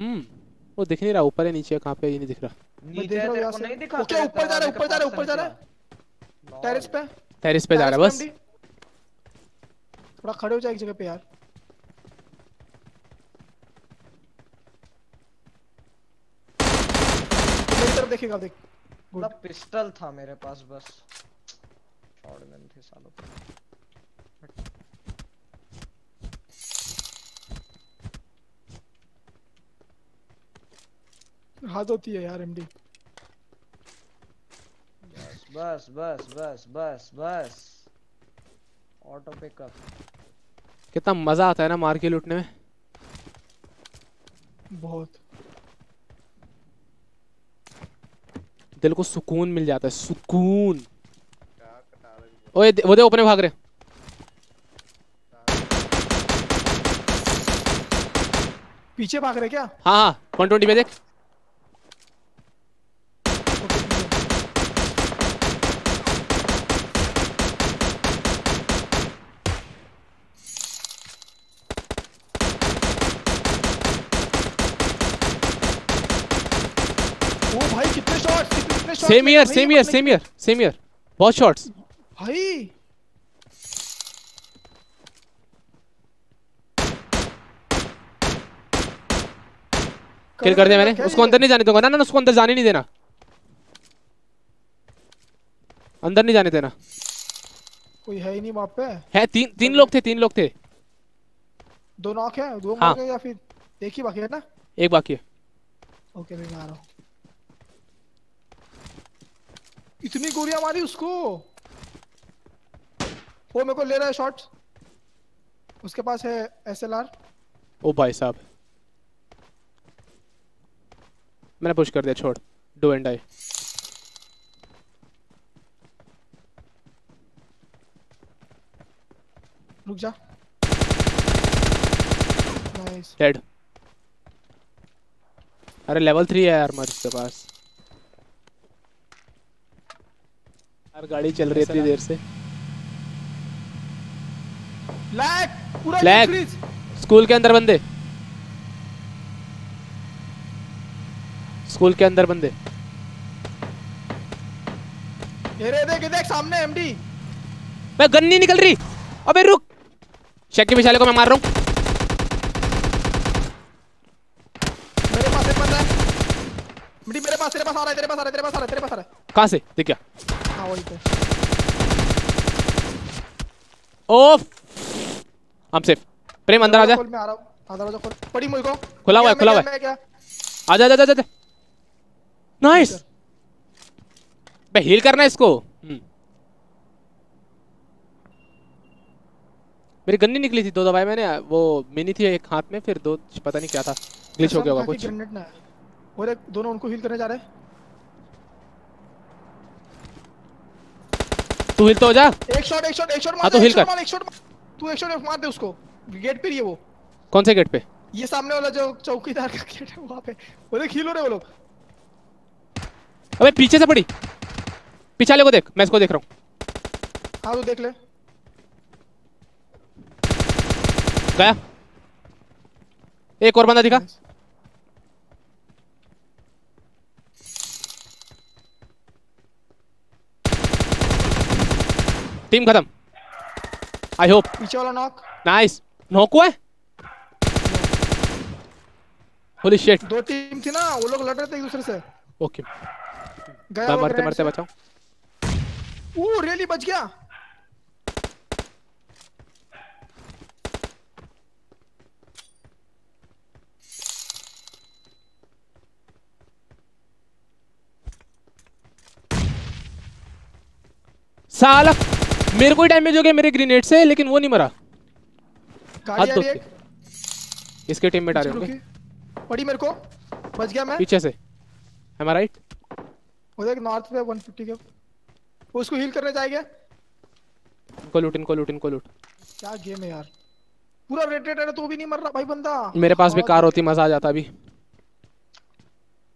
हम्म। वो दिख नहीं रहा ऊपर है नीचे है, कहाँ पे ये नहीं दिख रहा। नीचे रहा हूँ तेरे को नहीं दिखा ओके ऊपर जा रहा है ऊपर जा रहा है ऊपर जा रहा है। टेरेस पे। टेरिस पे जा रहा है बस। थोड़ा खड़े हो जाए एक जगह पे यार। मेरी देखेगा देख। गुड मतलब पिस्टल था मेरे पास बस। शॉटगन थी सालों पे हाथ होती है यार एमडी बस बस बस बस बस बस। ऑटो पिकअप कितना मज़ा आता है ना मार के लूटने में। बहुत। दिल को सुकून मिल जाता है सुकून। ओए वो दे ऊपर भाग रहे। पीछे भाग रहे क्या? हाँ हाँ वन ट्वेंटी में देख ओके, पीछे। ओ भाई कितने शॉट्स कितने shots same year same year same year same year बहुत शॉट्स भाई। किल कर दिया मैंने। उसको अंदर नहीं जाने दूँगा। ना ना उसको अंदर जाने नहीं देना। अंदर नहीं जाने देना। कोई है ही नहीं वहाँ पे। है तीन तीन लोग थे तीन लोग थे। दो नॉक है दो हाँ। गए या फिर एक ही बाकी है ना? एक बाकी है। ओके मैं आ रहा हूँ। इतनी गोलियाँ मारी उसको। वो मेरे को ले रहा है शॉट उसके पास है एसएलआर ओ भाई साहब। मैंने पुश कर दिया छोड़। डू एंड आई रुक जा। नाइस डेड अरे लेवल थ्री है यार मर पास। यार गाड़ी चल रही इतनी देर से। लैग पूरा. फ्रीज स्कूल के अंदर बंदे। स्कूल के अंदर बंदे। ये रे देख देख सामने एमडी मैं गन नहीं निकल रही। अबे रुक। शेक के विशाले को मैं मार रहा हूँ। मेरे पास एक बंदा है। एमडी मेरे पास तेरे पास आ रहा है तेरे पास आ रहा है तेरे पास आ रहा है तेरे पास आ रहा है। कहाँ से? दिख गया ओफ हम सेफ़ प्रेम अंदर आ जा मैं आ रहा हूँ आ दरवाज़ा खोल पड़ी मुझको खुला हुआ है, खुला हुआ है। आ जा जा जा नाइस बे हील करना है इसको। मेरी गन्नी निकली थी दो दवाई मैंने वो मिनी थी एक हाथ में फिर दो पता नहीं क्या था। ग्लिच हो गया होगा कुछ। ग्रेनेड ना और एक दोनों उनको हील करने जा रहे हैं। तू हिल तो हो जा। एक शॉट एक शॉट एक शॉट हाँ, मार तो heal एक शॉट कर। एक शॉट मार। तू एक शॉट मार दे उसको। गेट पे ही है वो। कौन से गेट पे? ये सामने वाला जो चौकीदार का गेट है वहाँ पे। वो देख हील हो रहे वो लोग। अबे पीछे से पड़ी। पिछाले को देख मैं इसको देख रहा हूँ। हाँ तू देख ले। गया। एक और बंदा दिखा। टीम खत्म आई होप पीछे वाला नॉक नाइस नॉक हुआ है? होली शिट दो टीम थी ना वो लोग लड़ रहे थे एक दूसरे से। ओके गया मरते मरते बचाओ। ओ रियली बच गया। साला मेरे को ही डैमेज हो गया मेरे ग्रेनेड से लेकिन वो नहीं मरा। हाथ दो रही है एक, इसके टीममेट आ रहे पीछे होंगे। पड़ी मेरे को। बच गया मैं। पीछे से। एम आई राइट वो देख नॉर्थ पे 150 के। वो उसको हील करने जाएगा। इनको लूट इनको लूट इनको लूट क्या गेम है यार। पूरा रेड रेड है तो भी नहीं मर रहा भाई बंदा। मेरे पास भी हाँ, कार होती मज़ा आ जाता अभी।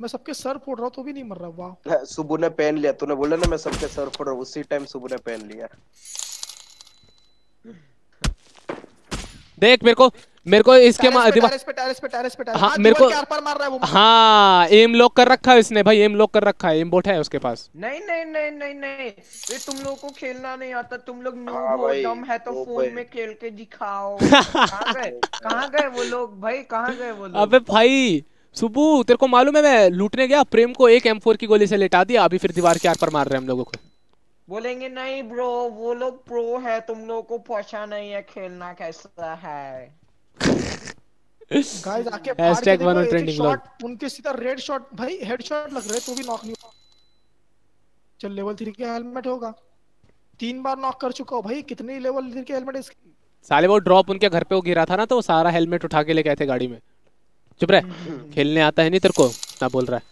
मैं सबके सर फोड़ रहा हूँ तो भी नहीं मर रहा वाह। सुबह ने पहन लिया तूने बोला ना मैं सबके सर फोड़ रहा हूँ उसी टाइम सुबह ने पहन लिया। देख मेरे को मेरे को इसके मा- दिमाग पे टेरेस पे टेरेस पे टेरेस हाँ, हाँ, मेरे को- आर मार रहा है वो हाँ एम लॉक कर रखा है इसने भाई एम लॉक कर रखा है एम बोट है उसके पास। नहीं नहीं नहीं नहीं नहीं। ये तुम लोगों को खेलना नहीं आता तुम लोग हाँ नूब हो भाई, दम है तो फ़ोन में खेल के दिखाओ। कहाँ गए कहाँ गए वो लोग भाई कहाँ गए वो लोग? अबे भाई सुबू तेरे को मालूम है मैं लूटने गया? प्रेम को एक M4 की गोली से लेटा दिया अभी फिर दीवार के आर पर मार रहे हैं हम लोगों को। बोलेंगे नहीं ब्रो वो लोग प्रो है तुम लोगों को पहुँचा नहीं है खेलना कैसा है? गाइस आके on एक trending शॉट उनके सीधा रेड शॉट भाई हेडशॉट लग रहे तो भी नॉक नहीं हुआ चल लेवल 3 के हेलमेट होगा। तीन बार नॉक कर चुका हूँ भाई कितने लेवल 3 के हेलमेट इसके? साले वो ड्रॉप उनके घर पे वो गिरा था ना तो वो सारा हेलमेट उठा के लेके आए थे गाड़ी में। चुप रह। खेलने आता है नहीं तेरे को ना बोल रहा है।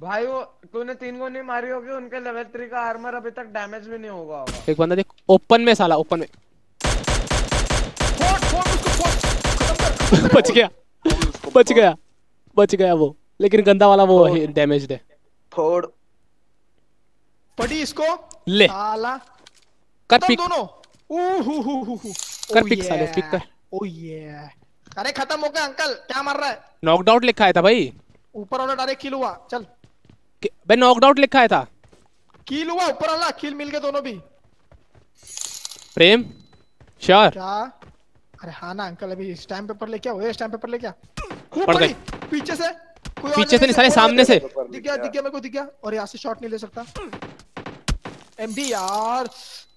भाई वो तूने तीन गोली मारी होगी उनके लेवल थ्री का आर्मर अभी तक डैमेज भी नहीं होगा एक बंदा देख ओपन में साला ओपन में। बच गया। बच गया। बच गया वो। लेकिन गंदा वाला वो डैमेज है फोड़। पड़ी इसको? ले। साला। कर पिक। दोनों। हु हु हु हु। कर Oh पिक साले, पिक कर। ओ ये अरे खत्म हो गया अंकल। क्या मार रहा है? नॉकड आउट लिखा है था भाई। ऊपर वाला डायरेक्ट किल हुआ। चल। भाई नॉकड आउट लिखा है था। किल हुआ ऊपर वाला। किल मिल गए दोनों भी। प्रेम श्योर? क्या? अरे हाँ ना अंकल अभी स्टैम्प पेपर लेके आओ। ये स्टैम्प पेपर लेके आ। पड़ पड़ी, गई। पीछे से। कोई और पीछे से नहीं कोई सामने से। दिख गया दिख गया मेरे को दिख गया। और यहाँ से शॉट नहीं ले सकता। एमडी यार।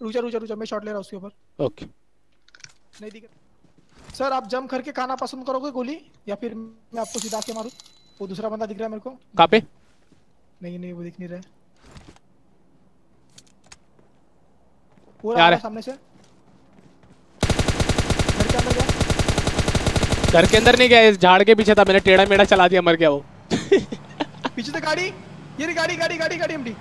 रुचा रुचा रुचा मैं शॉट ले रहा हूँ उसके ऊपर। ओके नहीं दिख सर आप जंप करके खाना पसंद करोगे गोली? या फिर मैं आपको सीधा के मारूं? वो दूसरा बंदा दिख रहा है मेरे को। कहाँ पे? नहीं नहीं वो दिख नहीं रहा है। पूरा आ रहा सामने से। घर के अंदर गया। घर के अंदर नहीं गया इस झाड़ के पीछे था मैंने टेढ़ा मेढ़ा चला दिया मर गया वो। पीछे से गाड़ी ये रही गाड़ी गाड़ी गाड़ी गाड़ी एमडी।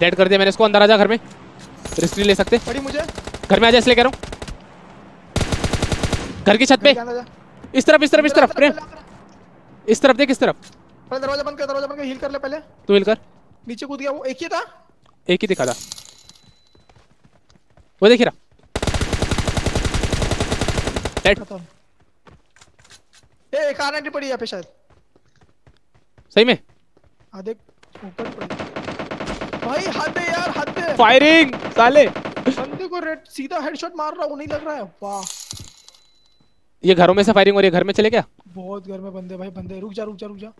डेड कर दिया मैंने इसको अंदर आ जा घर में। रिस्क नहीं ले सकते। पड़ी मुझे। घर में आ जा इसलिए कह रहा हूँ। घर की छत पे। इस तरफ़ इस तरफ़ इस तरफ़ प्रेम। आ, आ। इस तरफ़ देख इस तरफ़। पहले दरवाज़ा बंद कर दरवाज़ा बंद कर हील कर ले पहले। तू हिल कर। नीचे कूद गया वो। एक ही था? एक ही दिखा था। वो देख रहा। डेड ए एक आरएनडी पड़ी है यहाँ पे शायद। सही में। हाँ देख ऊपर पड़ी। भाई हद है यार हद है। फायरिंग साले। बंदे को रेड सीधा हेडशॉट मार रहा हूँ नहीं लग रहा है। वाह। ये घरों में से फायरिंग हो रही है घर में चले क्या? बहुत घर में बंदे भाई बंदे। रुक जा रुक जा रुक जा।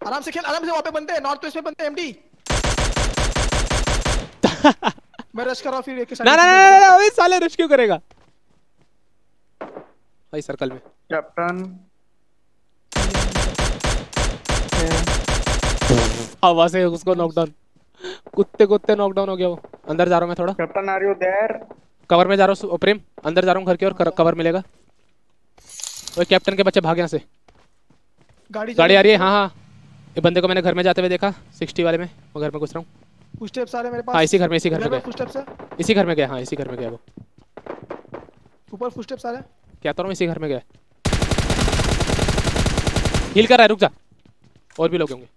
आराम से खेल आराम से वहाँ पे बंदे नॉर्थ वेस्ट में बंदे एमडी मैं रश कर रहा हूँ फिर एक के साथ ना ना ना ओए साले रश क्यों करेगा? भाई सर्कल में। कैप्टन हवा से उसको नॉकडाउन कुत्ते कुत्ते नॉकडाउन हो गया वो। अंदर जा रहा हूँ मैं थोड़ा। Captain are you there cover में जा रहा हूँ प्रेम अंदर जा रहा हूँ घर के और कवर मिलेगा। ओए कैप्टन के बच्चे भाग यहाँ से। गाड़ी गाड़ी आ रही है। हाँ? हाँ ये बंदे को मैंने घर में जाते हुए देखा सिक्सटी वाले में। मैं घर में घुस रहा हूँ। कुछ स्टेप्स आ रहे मेरे पास। हाँ इसी घर में इसी घर में है? इसी घर में गया हाँ इसी घर में गया वो। ऊपर कुछ स्टेप्स आ रहे हैं? कहता रहा इसी घर में गया। हील कर रहा है रुक जा। और भी लोग होंगे।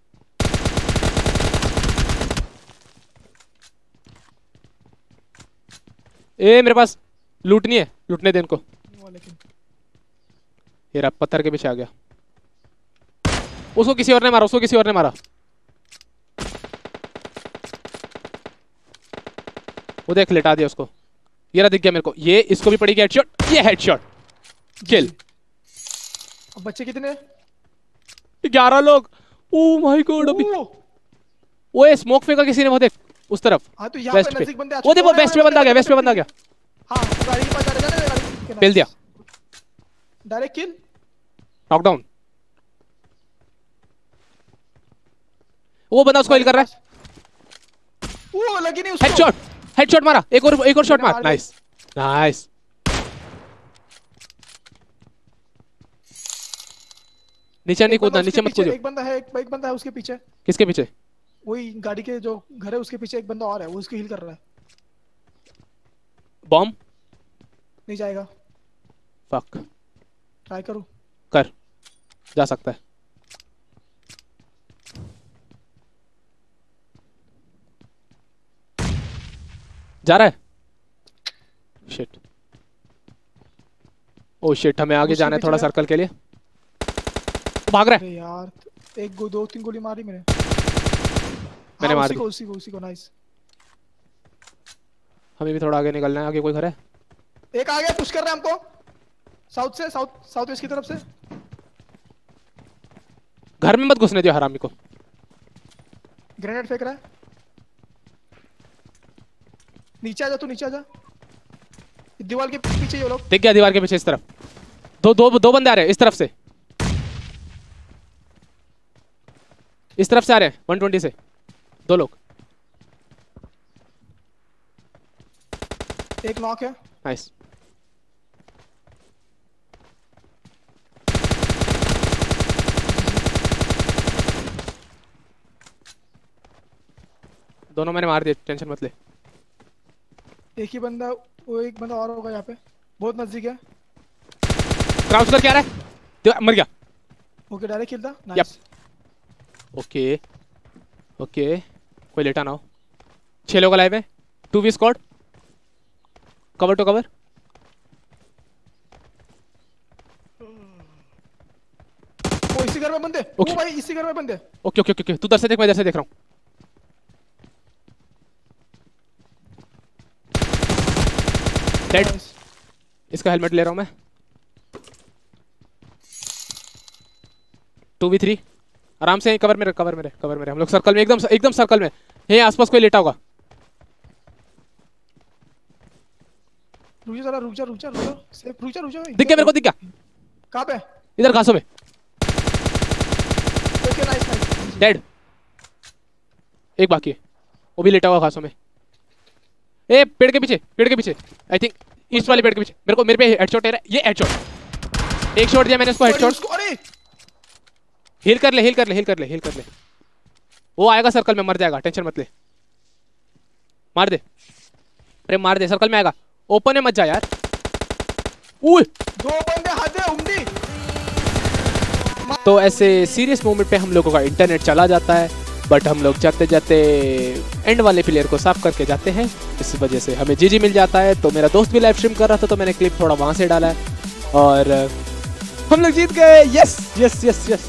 ए मेरे पास लूटनी है लूटने दे इनको। ये रहा पत्थर के पीछे आ गया। उसको किसी और ने मारा उसको किसी और ने मारा। वो देख लेटा दिया उसको। ये रहा दिख गया मेरे को। ये इसको भी पड़ी हेडशॉट ये हेडशॉट किल अब बच्चे कितने ग्यारह लोग। ओ माय गॉड अभी। ओए स्मोक फेंका किसी ने वो देख। उस तरफ़। हाँ तो यहाँ वेस्ट पे आ वो देखो वेस्ट पे बंदा आ गया वेस्ट पे बंदा आ गया। हाँ वो गाड़ी के पास जा रहे जा रहे गाड़ी पेल दिया। डायरेक्ट किल नॉकडाउन वो बंदा उसको हिल कर रहा है। वो लगी नहीं उसको। हेडशॉट हेडशॉट मारा। एक और एक और शॉट मार। नाइस नाइस नीचे नहीं कूदना नीचे मत कूदो। एक बंदा है एक एक बंदा है उसके पीछे। किसके पीछे? वही गाड़ी के जो घर है उसके पीछे एक बंदा और है वो उसको हील कर रहा है। बॉम्ब नहीं जाएगा। फक ट्राई करूँ। कर। जा सकता है। जा रहा है? शिट ओ शिट हमें आगे जाना है थोड़ा सर्कल के लिए। भाग रहा है। यार एक गो दो तीन गोली मारी मैंने। मैंने हाँ, मार उसी दी। उसी को उसी को नाइस हमें भी थोड़ा आगे निकलना है आगे कोई घर है? एक आ गया पुश कर रहा है हमको। साउथ से साउथ साउथ वेस्ट की तरफ़ से। घर में मत घुसने दियो हरामी को। ग्रेनेड फेंक रहा है। नीचे आ जा तू नीचे आ जा। दीवार के पीछे ये लोग। दिख गया दीवार के पीछे इस तरफ़। दो दो दो बंदे आ रहे हैं इस तरफ़ से। इस तरफ़ से आ रहे हैं 120 से। दो लोग। एक नॉक है। नाइस दोनों मैंने मार दिए टेंशन मत ले। एक ही बंदा वो एक बंदा और होगा यहाँ पे। बहुत नज़दीक है। क्राउच आ रहा है? मर गया। ओके डायरेक्ट खेलता नाइस ओके ओके कोई लेटा ना हो। छह लोग लाइव है। Two V squad cover two cover वो इसी घर में बंदे। Okay. वो भाई इसी घर में बंदे। ओके ओके ओके तू इधर से देख मैं इधर से देख रहा हूँ। डेड इसका हेलमेट ले रहा हूँ मैं। टू वी थ्री आराम से कवर में रहे कवर में रहे कवर में रहे हम लोग सर्कल में एकदम एकदम सर्कल में। है आसपास कोई लेटा होगा। रुक जा रुक जा रुक जा रुक जा। सेफ़ रुक जा रुक जा भाई। दिख गया मेरे को दिख गया। कहाँ पे? इधर घासों में। ओके नाइस नाइस डेड एक बाकी है। वो भी लेटा हुआ घासों में। ए पेड़ के पीछे पेड़ के पीछे। आई थिंक ईस्ट वाले पेड़ के पीछे। मेरे को मेरे पे हेडशॉट है। ये हेडशॉट एक शॉट दिया मैंने उसको हेडशॉट अरे हील कर ले हिल कर ले हिल कर ले हिल कर ले। वो आएगा सर्कल में मर जाएगा टेंशन मत ले। मार दे। अरे मार दे सर्कल में आएगा। ओपन है मत जा यार। दो बंदे उमदी तो ऐसे सीरियस मोमेंट पे हम लोगों का इंटरनेट चला जाता है बट हम लोग जाते जाते एंड वाले प्लेयर को साफ़ करके जाते हैं। इस वजह से हमें जीजी मिल जाता है। तो मेरा दोस्त भी लाइव स्ट्रीम कर रहा था तो मैंने क्लिप थोड़ा वहाँ से डाला है। और हम लोग जीत गए। Yes yes yes yes